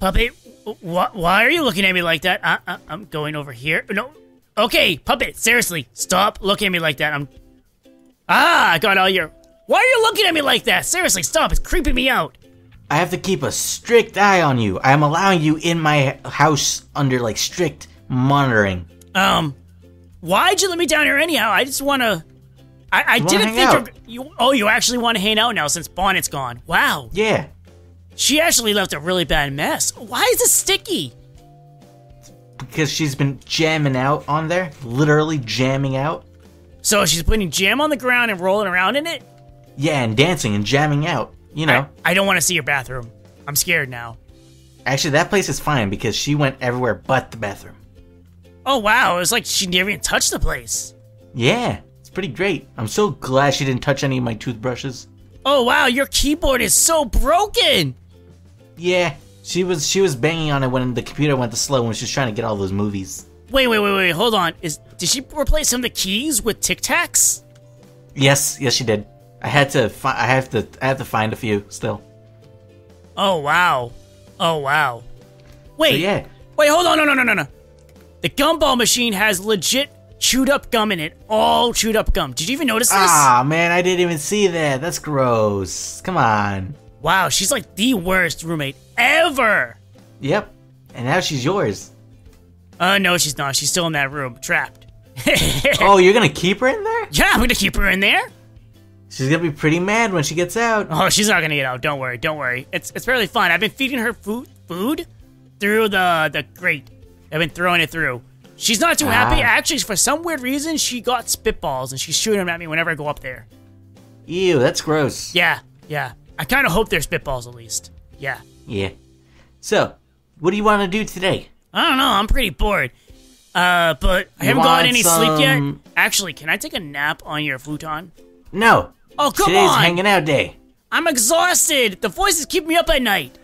Puppet, wh- why are you looking at me like that? I- I- I'm going over here. No. Okay, Puppet, seriously, stop looking at me like that. I'm. Ah, I got all your. Why are you looking at me like that? Seriously, stop. It's creeping me out. I have to keep a strict eye on you. I am allowing you in my house under like strict monitoring. Um, why'd you let me down here anyhow? I just want to. I, I didn't think you're, you. Oh, you actually want to hang out now since Bonnet's gone. Wow. Yeah. She actually left a really bad mess. Why is it sticky? Because she's been jamming out on there. Literally jamming out. So she's putting jam on the ground and rolling around in it? Yeah, and dancing and jamming out. You know. I, I don't want to see your bathroom. I'm scared now. Actually, that place is fine because she went everywhere but the bathroom. Oh wow, it was like she never even touched the place. Yeah, it's pretty great. I'm so glad she didn't touch any of my toothbrushes. Oh wow, your keyboard is so broken. Yeah, she was she was banging on it when the computer went to slow when she was trying to get all those movies. Wait, wait, wait, wait, hold on. Is did she replace some of the keys with Tic Tacs? Yes, yes, she did. I had to fi- I have to I have to find a few still. Oh wow. Oh wow. Wait. So yeah, Wait, hold on, no, no, no, no, no. The gumball machine has legit chewed up gum in it. All chewed up gum. Did you even notice this? Ah man, I didn't even see that. That's gross. Come on. Wow, she's like the worst roommate ever. Yep. And now she's yours. Uh, no, she's not. She's still in that room, trapped. oh, you're gonna keep her in there? Yeah, I'm gonna keep her in there. She's gonna be pretty mad when she gets out. Oh, she's not gonna get out. Don't worry. Don't worry. It's it's fairly fun. I've been feeding her food food through the the grate. I've been throwing it through. She's not too happy. Ah. Actually, for some weird reason, she got spitballs and she's shooting them at me whenever I go up there. Ew, that's gross. Yeah, yeah. I kind of hope they're spitballs at least. Yeah. Yeah. So, what do you want to do today? I don't know. I'm pretty bored. Uh, but I You haven't gotten want any sleep yet. Actually, can I take a nap on your futon? No. Oh, come Today's on! hanging out day. I'm exhausted. The voices keep me up at night.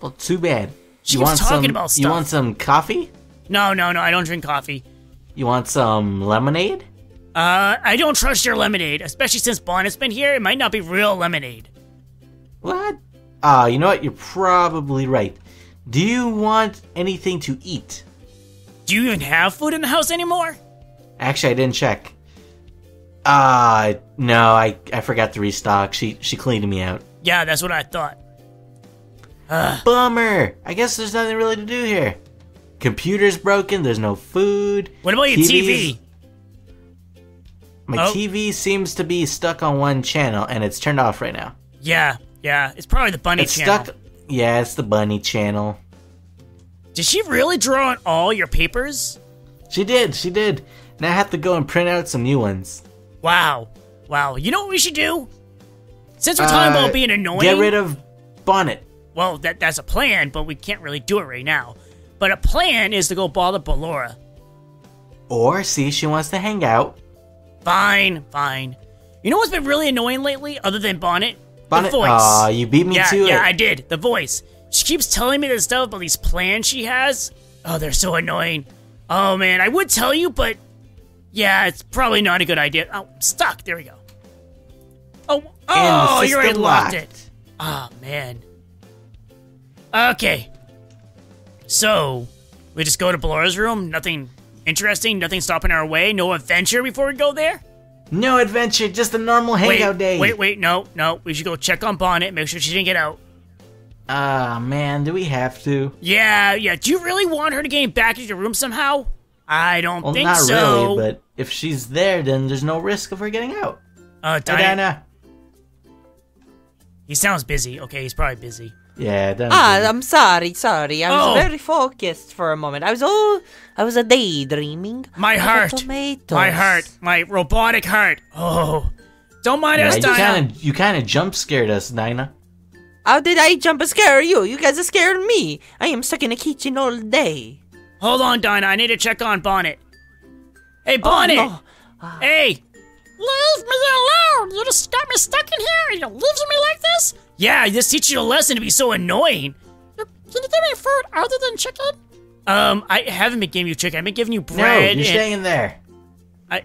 Well, too bad. She you keeps want talking some, about You stuff. want some coffee? No, no, no. I don't drink coffee. You want some lemonade? Uh, I don't trust your lemonade, especially since Bonnet's been here. It might not be real lemonade. What? Ah, you know what? You're probably right. Do you want anything to eat? Do you even have food in the house anymore? Actually, I didn't check. Ah, no, I I forgot to restock. She she cleaned me out. Yeah, that's what I thought. Bummer. I guess there's nothing really to do here. Computer's broken. There's no food. What about your TV? My Oh. TV seems to be stuck on one channel and it's turned off right now. Yeah, yeah. It's probably the bunny It's channel. stuck. Yeah, it's the bunny channel. Did she really draw on all your papers? She did. She did. Now I have to go and print out some new ones. Wow. Wow. You know what we should do? Since we're talking Uh, about being annoying. Get rid of Bonnet. Well, that that's a plan, but we can't really do it right now. But a plan is to go bother Ballora. Or see if she wants to hang out. Fine, fine. You know what's been really annoying lately, other than Bonnet? Bonnet. The voice. Aw, you beat me yeah, to yeah, it. I did. The voice. She keeps telling me this stuff about these plans she has. Oh, they're so annoying. Oh man, I would tell you, but yeah, it's probably not a good idea. Oh, I'm stuck. There we go. Oh, oh, you already locked locked. it. Ah man. Okay. So, we just go to Ballora's room. Nothing interesting. Nothing stopping our way. No adventure before we go there. No adventure, just a normal hangout wait, day. wait, wait. No, no. We should go check on Bonnet. Make sure she didn't get out. Ah, man, do we have to? Yeah, yeah. Do you really want her to get back into your room somehow? I don't Well, think not so. really, but if she's there, then there's no risk of her getting out. uh, Hey, Diana, Diana. he sounds busy. Okay, he's probably busy. Yeah, Diana. Ah, I'm sorry, sorry. I was Oh. very focused for a moment. I was all, I was a daydreaming. My of the heart, tomatoes. my heart, my robotic heart. Oh, don't mind Yeah, us, you Diana. kind of you kind of jump scared us, Dinah. How did I jump and scare you? You guys are scaring me. I am stuck in a kitchen all day. Hold on, Dinah. I need to check on Bonnet. Hey, Bonnet. Oh, no. Hey. Leave me alone. You just got me stuck in here. and You're leaving me like this? Yeah, I just teach you a lesson to be so annoying. Can you give me food other than chicken? Um, I haven't been giving you chicken. I've been giving you bread. No, bread. you're and- staying there. I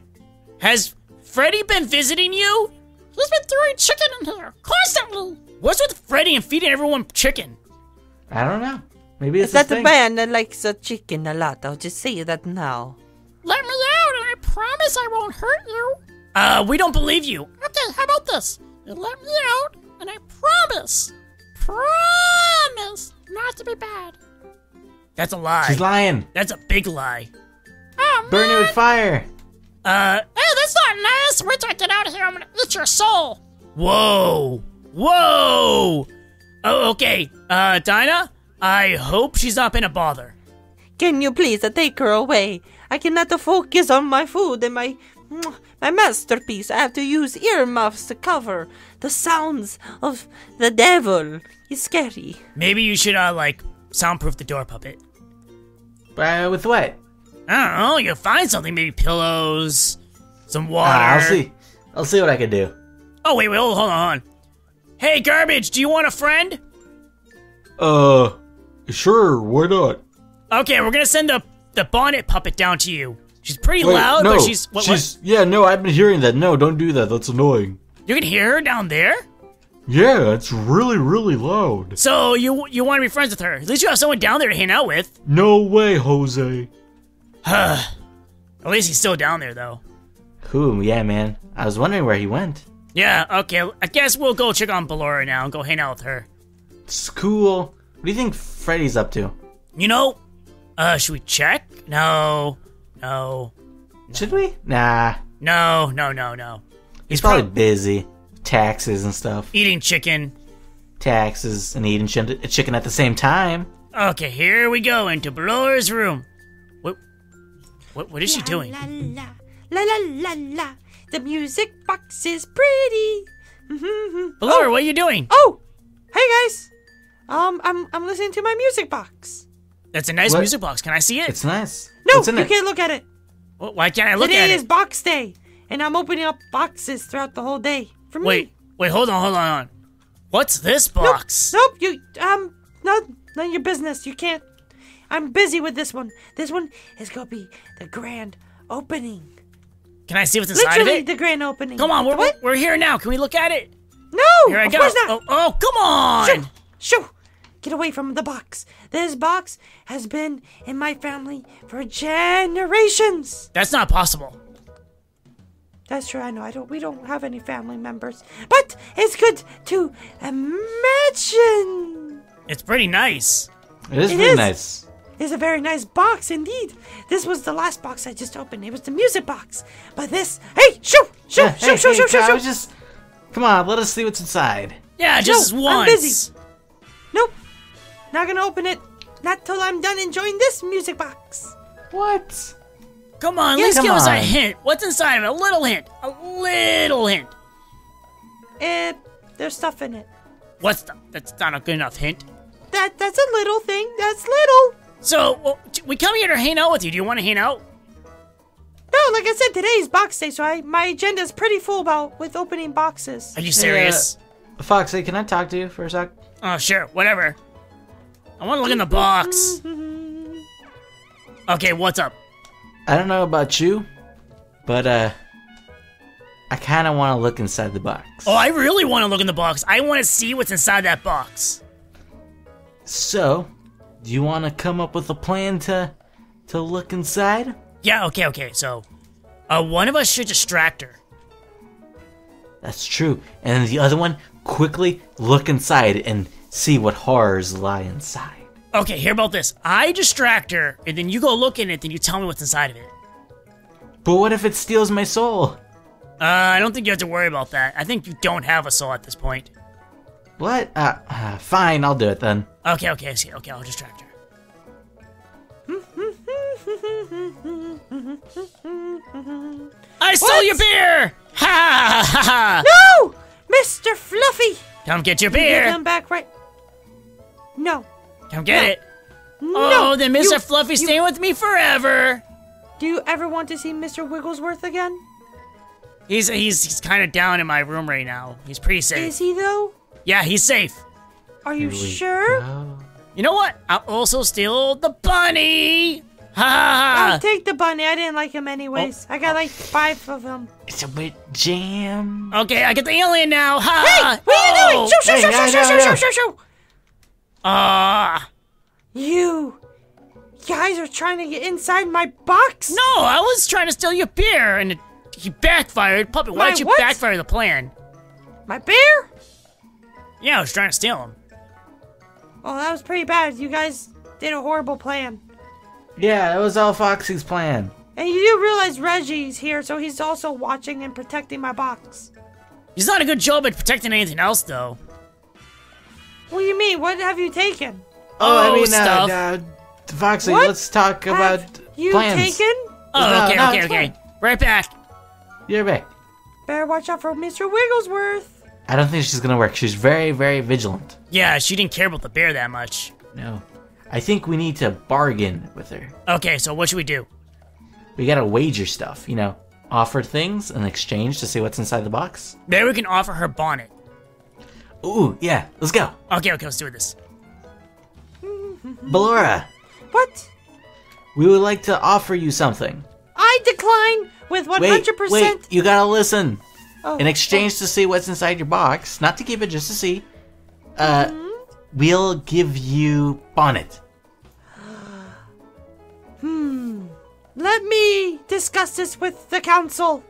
has Freddy been visiting you? He's been throwing chicken in here constantly. What's with Freddy and feeding everyone chicken? I don't know. Maybe it's Is that his the thing. man that likes a chicken a lot? I'll just say that now. Let me out, and I promise I won't hurt you. Uh, we don't believe you. Okay, how about this? You let me out, and I promise, promise not to be bad. That's a lie. She's lying. That's a big lie. Oh, Burn it with fire. Uh, Hey, that's not nice. Wait till I get out of here. I'm gonna eat your soul. whoa, whoa. Oh, okay. Uh, Dinah, I hope she's not been a bother. Can you please uh, take her away? I cannot focus on my food and my my masterpiece. I have to use earmuffs to cover the sounds of the devil. It's scary. Maybe you should, uh, like, soundproof the door, puppet. Uh, with what? I don't know. You'll find something. Maybe pillows, some water. Ah, I'll see. I'll see what I can do. Oh, wait, wait, hold on, hold on. Hey, Garbage, do you want a friend? Uh, sure. Why not? Okay, we're gonna send the the bonnet puppet down to you. She's pretty loud, no, but she's what, what? she's yeah. No, I've been hearing that. No, don't do that. That's annoying. You can hear her down there. Yeah, it's really, really loud. So you you want to be friends with her? At least you have someone down there to hang out with. No way, Jose. Huh. At least he's still down there, though. Who? Yeah, man. I was wondering where he went. Yeah. Okay. I guess we'll go check on Ballora now and go hang out with her. It's cool. What do you think Freddy's up to? You know, uh, should we check? No, no, Should we? Nah. no, no, no, no. He's probably busy. Taxes and stuff. Eating chicken. Taxes and eating chi- chicken at the same time. Okay, here we go into Ballora's room. What? What? What is she doing? La la la la la la. The music box is pretty. Mhm. Ballora, what are you doing? Oh, hey guys. Um, I'm I'm listening to my music box. That's a nice What? music box. Can I see it? It's nice. No, you it? can't look at it. Wh- Why can't I look Today at is it? box day, and I'm opening up boxes throughout the whole day for me. Wait, wait, hold on, hold on. What's this box? Nope, nope you um, not none of your business. You can't. I'm busy with this one. This one is gonna be the grand opening. Can I see what's inside Literally of it? the grand opening. Come on, we're, what? we're here now. Can we look at it? No, Here I of go. course not. Oh, oh, come on! Shoo! Shoo! Get away from the box. This box has been in my family for generations. That's not possible. That's true. I know. I don't. We don't have any family members, but it's good to imagine. It's pretty nice. It is It pretty is. nice. It's a very nice box indeed. This was the last box I just opened. It was the music box. But this, hey, shoo, shoo, Yeah, shoo, hey, shoo, hey, shoo, shoo, I shoo. was just. Come on, let us see what's inside. Yeah, just once. I'm busy. Nope, not gonna open it. Not till I'm done enjoying this music box. What? Come on, at Yeah, least come give us a hint. What's inside of it? A little hint. A little hint. Eh, there's stuff in it. What's the, that's not a good enough hint. That that's a little thing. That's little. So well, we come here to hang out with you. Do you want to hang out? No, like I said, today's box day, so I my agenda's pretty full about with opening boxes. Are you serious? Foxy, can I talk to you for a sec? Oh, sure, whatever. I want to look in the box. Okay, what's up? I don't know about you, but uh, I kind of want to look inside the box. Oh, I really want to look in the box. I want to see what's inside that box. So, do you want to come up with a plan to to look inside? Yeah, okay, okay. So, uh, one of us should distract her. That's true. And the other one, quickly look inside and see what horrors lie inside. Okay, hear about this. I distract her, and then you go look in it, then you tell me what's inside of it. But what if it steals my soul? Uh, I don't think you have to worry about that. I think you don't have a soul at this point. What? Uh, uh, fine, I'll do it then. Okay, okay, I see. Okay, I'll distract her. I stole your beer! Ha ha ha ha! No, Mr. Fluffy. Come get your You beer! come back right. No. Come get No. it! No. Oh, then Mr. You- Fluffy you- staying with me forever! Do you ever want to see Mr. Wigglesworth again? He's he's he's kind of down in my room right now. He's pretty safe. Is he though? Yeah, he's safe. Are you Here sure? go. You know what? I'll also steal the bunny! Ha ha I'll oh, take the bunny. I didn't like him anyways. Oh. I got like five of them. It's a bit jam. Okay, I get the alien now! Ha! Hey, what are you Oh! doing? Shoo, shoo, Hey, shoo, no, shoo, no, shoo, no. shoo, shoo, shoo. Ah. You guys are trying to get inside my box? no, I was trying to steal your beer and it, he backfired. Puppet, why My did you what? backfire the plan? My bear? Yeah, I was trying to steal him. Well, that was pretty bad. You guys did a horrible plan. Yeah, that was all Foxy's plan. And you do realize Reggie's here, so he's also watching and protecting my box. He's not a good job at protecting anything else, though. What do you mean? What have you taken? Oh, I Oh, mean, stuff. uh, uh, Foxy, What let's talk about have you plans. taken? Oh, No, okay, no, okay, it's okay. Right back. You're back. Better watch out for Mr. Wigglesworth. I don't think she's gonna work. She's very, very vigilant. Yeah, she didn't care about the bear that much. No. I think we need to bargain with her. Okay, so what should we do? We gotta wager stuff, you know, offer things in exchange to see what's inside the box. Maybe we can offer her bonnet. Ooh, yeah, let's go. Okay, okay, let's do this. Ballora, What? we would like to offer you something. I decline with 100%. Wait, wait, you gotta listen. Oh, In exchange to see what's inside your box, not to keep it, just to see, uh, we'll give you bonnet. Hmm. Let me discuss this with the council,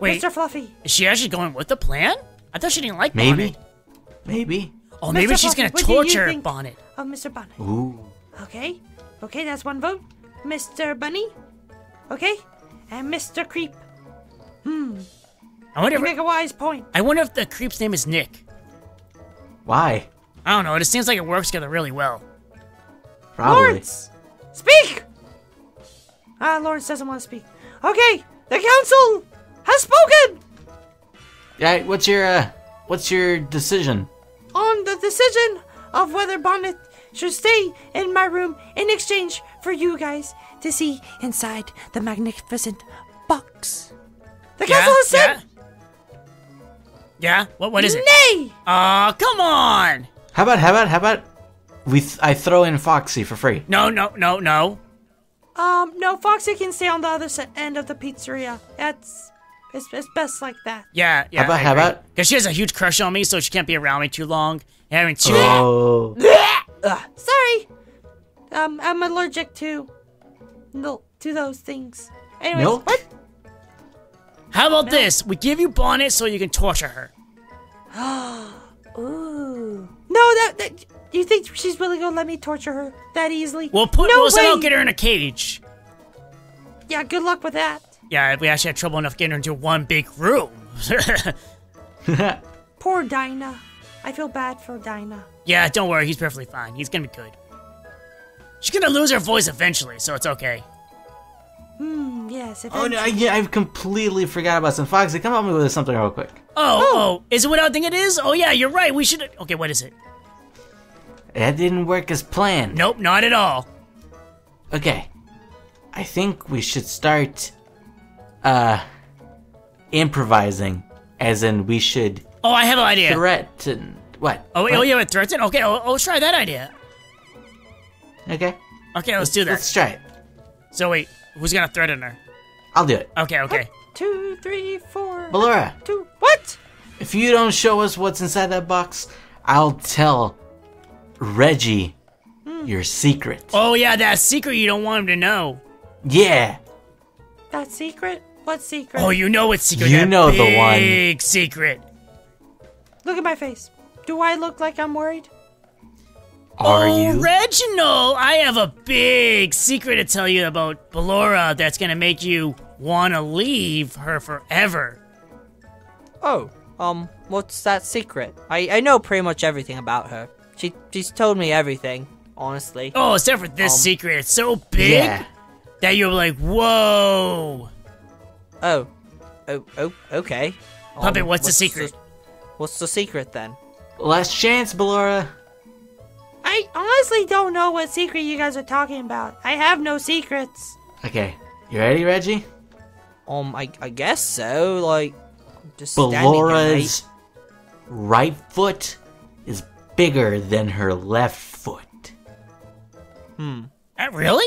Wait, Mr. Fluffy. is she actually going with the plan? I thought she didn't like Maybe, bonnet. Maybe. Oh, maybe Mr. she's Fluffy, gonna what do you torture think? bonnet. Oh, Mr. Bonnet. Ooh. Okay. Okay, that's one vote. Mr. Bunny. Okay. And Mr. Creep. Hmm. I wonder. You If, make a wise point. I wonder if the creep's name is Nick. Why? I don't know. It just seems like it works together really well. Probably. Lawrence, speak! Ah, Lawrence doesn't want to speak. Okay, the council has spoken Yeah, what's your uh, what's your decision? On the decision of whether Bonnet should stay in my room in exchange for you guys to see inside the magnificent box. The Yeah, council has said yeah. Yeah. What? What is it? nay. Aw, come on. How about how about how about we th- I throw in Foxy for free? No, no, no, no. Um, no, Foxy can stay on the other se- end of the pizzeria. That's it's, it's best like that. Yeah, yeah. How about- how about- Because she has a huge crush on me, so she can't be around me too long. And having two. Oh, Ugh, sorry. Um, I'm allergic to no to those things. Anyways, Milk? what? How about this? We give you bonnet so you can torture her. Ooh. No, that, that you think she's really gonna let me torture her that easily? We'll put. no we'll way. somehow get her in a cage. Yeah, good luck with that. Yeah, we actually had trouble enough getting her into one big room. Poor Dinah. I feel bad for Dinah. yeah, don't worry. He's perfectly fine. He's gonna be good. She's gonna lose her voice eventually, so it's okay. Hmm. Yes. oh no! I, eventually. yeah, I completely forgot about some Foxy. Come help me with something real quick. Oh, oh, is it what I think it is? Oh yeah, you're right. We should. Okay, what is it? That didn't work as planned. Nope, not at all. Okay, I think we should start, uh, improvising. As in, we should Oh, I have an idea. threaten. What? Oh, What? oh, yeah, with threaten. Okay, oh, oh, let's try that idea. Okay, Okay, let's do that. let's try it. So wait, who's gonna threaten her? I'll do it. Okay, okay. Two, three, four. Ballora, Two. What? if you don't show us what's inside that box, I'll tell Reggie your secret. Oh yeah, that secret you don't want him to know. Yeah. That secret? What secret? Oh, you know it's secret. You that know the one. Big secret. Look at my face. Do I look like I'm worried? Are oh, you? Reginald, I have a big secret to tell you about Ballora that's gonna make you wanna leave her forever. Oh, um, what's that secret? I, I know pretty much everything about her. She she's told me everything, honestly. Oh, except for this Um, secret. It's so big Yeah. that you're like, whoa. Oh, oh, oh, okay. Um, Puppet, what's the secret? what's the secret then? Last chance, Ballora. I honestly don't know what secret you guys are talking about. I have no secrets. Okay, you ready, Reggie? Um, I I guess so. Like, just standing there, mate. Ballora's right foot is bigger than her left foot. Hmm. Uh, really?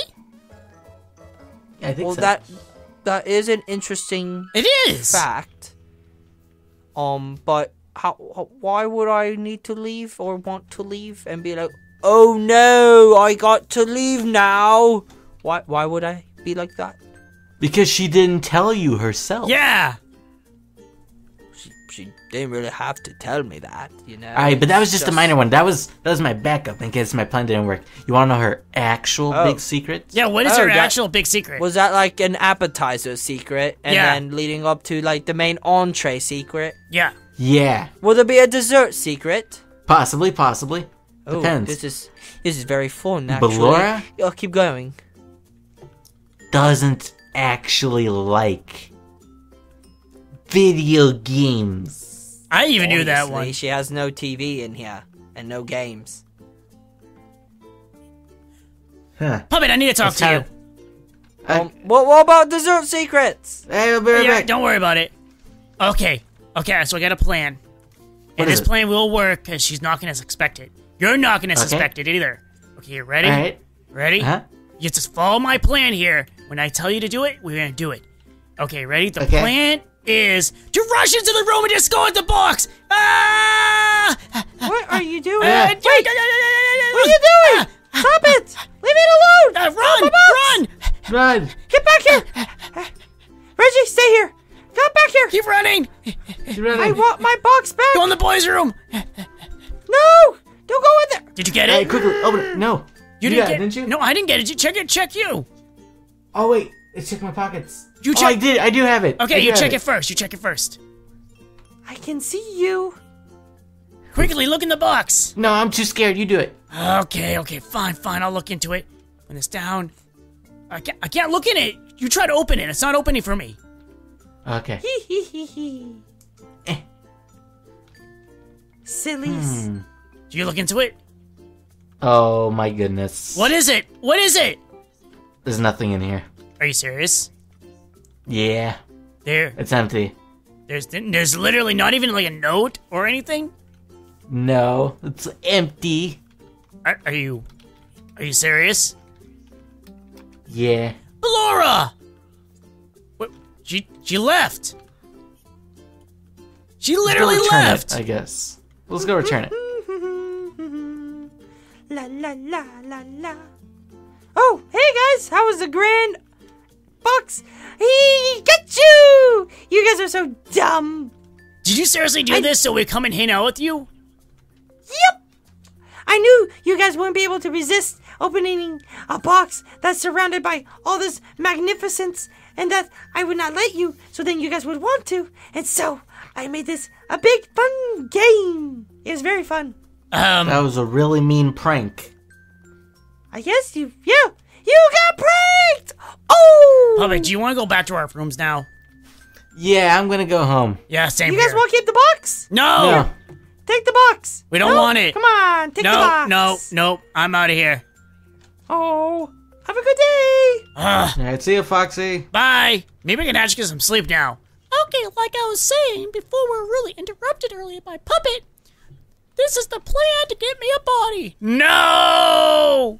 I think Well, so. that that is an interesting It is. fact. Um, but how, how? Why would I need to leave or want to leave and be like, Oh no, I got to leave now. Why why would I be like that? Because she didn't tell you herself. Yeah. She, she didn't really have to tell me that, you know. Alright, but that was It's just, a minor one. That was that was my backup in case my plan didn't work. You wanna know her actual Oh. big secret? Yeah, what is Oh, her that- actual big secret? Was that like an appetizer secret and Yeah. then leading up to like the main entree secret? yeah. Yeah. Will there be a dessert secret? Possibly, possibly. Oh, Depends. this is this is very fun actually. Ballora Oh, keep going. doesn't actually like video games. I even knew that one. She has no TV in here and no games. Huh. Puppet, I need to talk It's to you. I- Um, what, what about dessert secrets? Hey, I'll be right Yeah, back. don't worry about it. Okay. Okay, so I got a plan. What and is this it? plan will work because she's not going to suspect it. You're not going to Okay. suspect it either. Okay, you ready? Alright. Ready? Huh? You just follow my plan here. When I tell you to do it, we're going to do it. Okay, ready? The Okay. plan is to rush into the room and just go at the box. Ah! What are you doing? Yeah. Wait! What are What are you doing? Stop it! Leave it alone! Uh, run! Run! Run. Get back here! Reggie, stay here! Come back here! Keep running! She's running. I want my box back! Go in the boys' room. No! Don't go in there! Did you get Hey, it? quickly, open it. No. You got didn't get it, didn't you? No, I didn't get it. You check it. Check you. Oh wait, let's check my pockets. You Oh, I did. I do have it. Okay, do you check it first. You check it first. I can see you. Quickly, look in the box. No, I'm too scared. You do it. Okay, okay, fine, fine. I'll look into it. When it's down, I can't. I can't look in it. You try to open it. It's not opening for me. Okay. Hee hee hee hee. Eh. Sillies. Hmm. Do you look into it? Oh my goodness. What is it? What is it? There's nothing in here. Are you serious? Yeah, There, it's empty. there's, there's literally not even like a note or anything. No, it's empty. Are, are you, are you serious, Yeah. Laura? What? She, she left. She Let's go literally return left. it, I guess. Let's go return it. La la la la la. Oh, hey guys, how was the grand box? He get you! You guys are so dumb. Did you seriously do this so we come and hang out with you? Yep. I knew you guys wouldn't be able to resist opening a box that's surrounded by all this magnificence and that I would not let you, so then you guys would want to. And so I made this a big fun game. It was very fun. Um, That was a really mean prank. I guess you, you, you got pranked! Oh! Puppet, do you want to go back to our rooms now? Yeah, I'm gonna go home. Yeah, same You guys here. want to keep the box? no, No. Take the box. We don't No? want it. Come on, take the no, box. no, no. I'm out of here. Oh, have a good day. Ugh, Alright, see you, Foxy. bye. Maybe I can actually get some sleep now. Okay, like I was saying before we were really interrupted earlier by Puppet, this is the plan to get me a body. No!